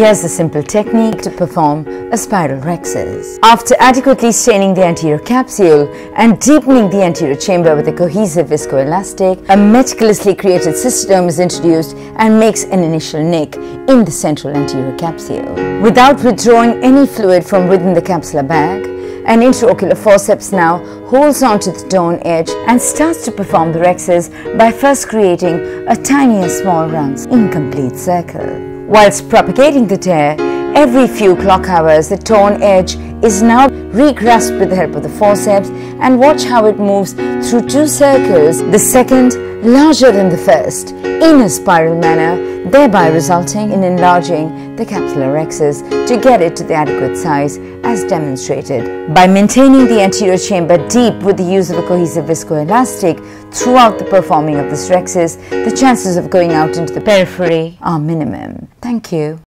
Here's a simple technique to perform a spiral rhexis. After adequately staining the anterior capsule and deepening the anterior chamber with a cohesive viscoelastic, a meticulously created cystotome is introduced and makes an initial nick in the central anterior capsule. Without withdrawing any fluid from within the capsular bag, an intraocular forceps now holds onto the torn edge and starts to perform the rhexis by first creating a tiny and small round incomplete circle. Whilst propagating the tear, every few clock hours the torn edge is now regrasped with the help of the forceps and watch how it moves through two circles, the second larger than the first, in a spiral manner, thereby resulting in enlarging the capsular rhexis to get it to the adequate size as demonstrated. By maintaining the anterior chamber deep with the use of a cohesive viscoelastic throughout the performing of this rhexis, the chances of going out into the periphery are minimum. Thank you.